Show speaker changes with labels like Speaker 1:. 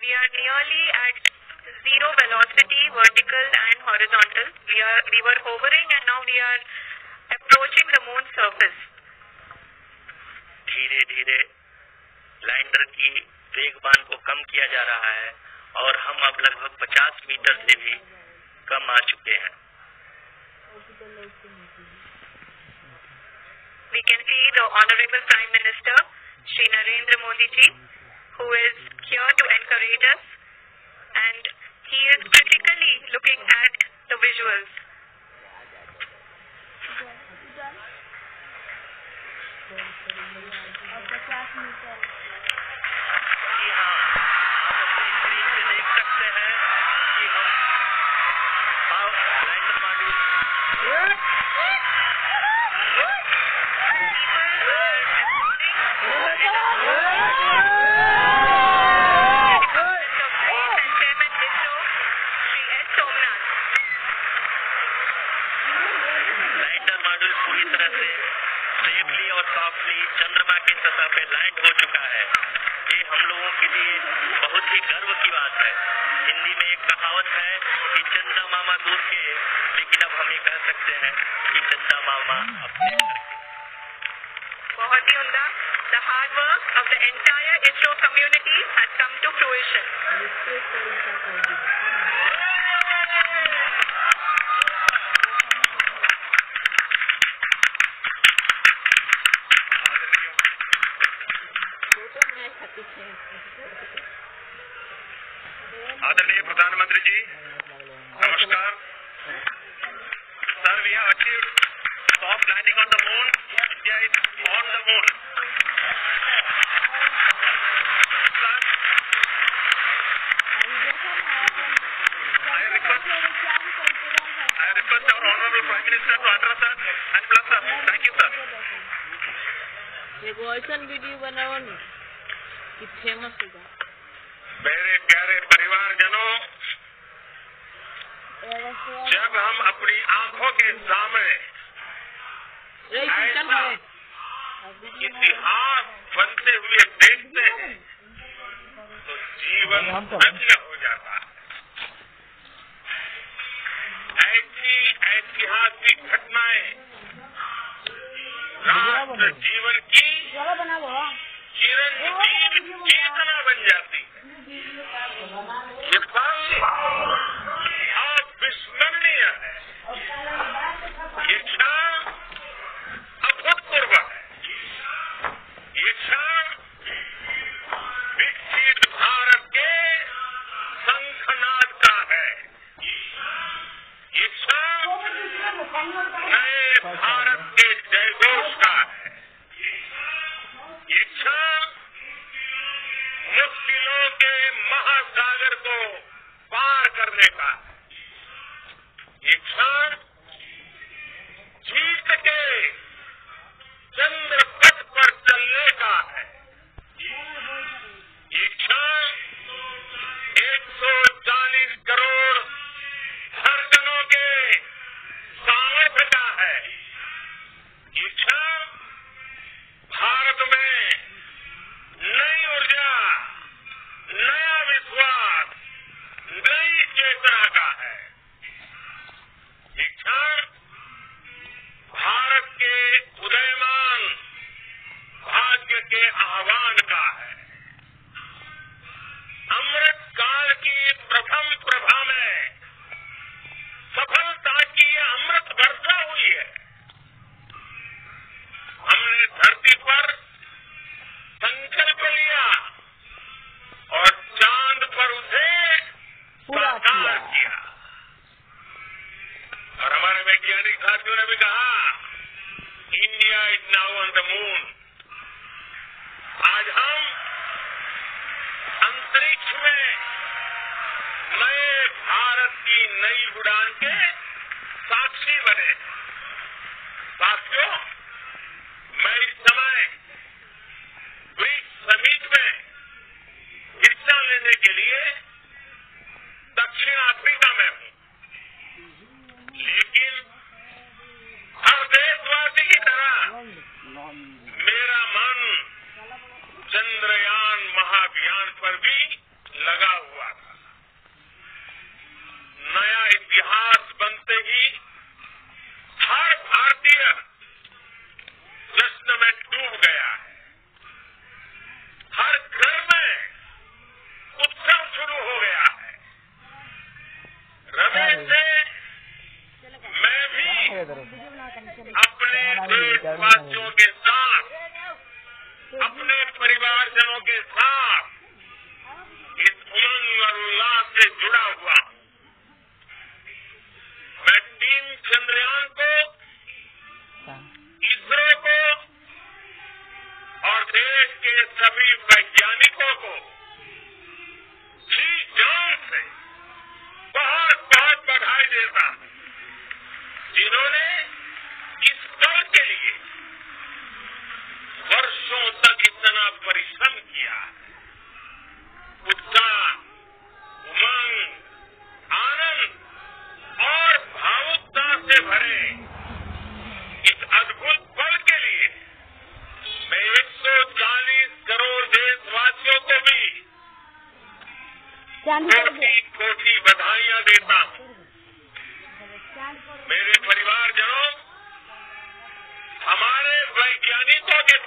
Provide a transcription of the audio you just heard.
Speaker 1: we are nearly at zero velocity, vertical and horizontal. We are we were hovering and now we are approaching the moon surface.
Speaker 2: धीरे धीरे lander की वेगमान को कम किया जा रहा है और हम अब लगभग 50 मीटर से भी कम आ चुके हैं
Speaker 1: We can see the Honorable Prime Minister, Shri Narendra Modi ji, who is here to encourage us and he is critically looking at the visuals.
Speaker 2: जी सेफली और सॉफ्टली चंद्रमा की सतह पे लैंड हो चुका है ये हम लोगों के लिए बहुत ही गर्व की बात है हिंदी में एक कहावत है कि चंदा मामा दूर के लेकिन अब हम ये कह सकते हैं कि चंदा मामा अपने घर के
Speaker 1: बहुत ही उमदा. The hard work of the entire ISRO community has come to fruition.
Speaker 3: आदरणीय प्रधानमंत्री जी नमस्कार sir we have achieved soft landing on the moon India is on the moon I request I request our honorable prime minister to address us and bless us. Thank you, sir.
Speaker 4: एगो ऐसा video बनाओ ना कि famous हो जाए
Speaker 3: मेरे प्यारे परिवारजनों जब हम अपनी आँखों के सामने इतिहास बनते हुए देखते हैं तो जीवन धन्य हो जाता। है ऐसी ऐतिहासिक घटनाएँ राष्ट्र जीवन की चिरंजीव चेतना बन जाती। है ये ये क्षण अंतरिक्ष में नए भारत की नई उड़ान के अपने देशवासियों के साथ अपने परिवारजनों के साथ इस उमंग और उल्लास से जुड़ा हुआ। मैं टीम चंद्रयान को इसरो को और देश के सभी वैज्ञानिक कोटि कोटि बधाइयाँ देता हूँ। मेरे परिवारजनों हमारे वैज्ञानिकों के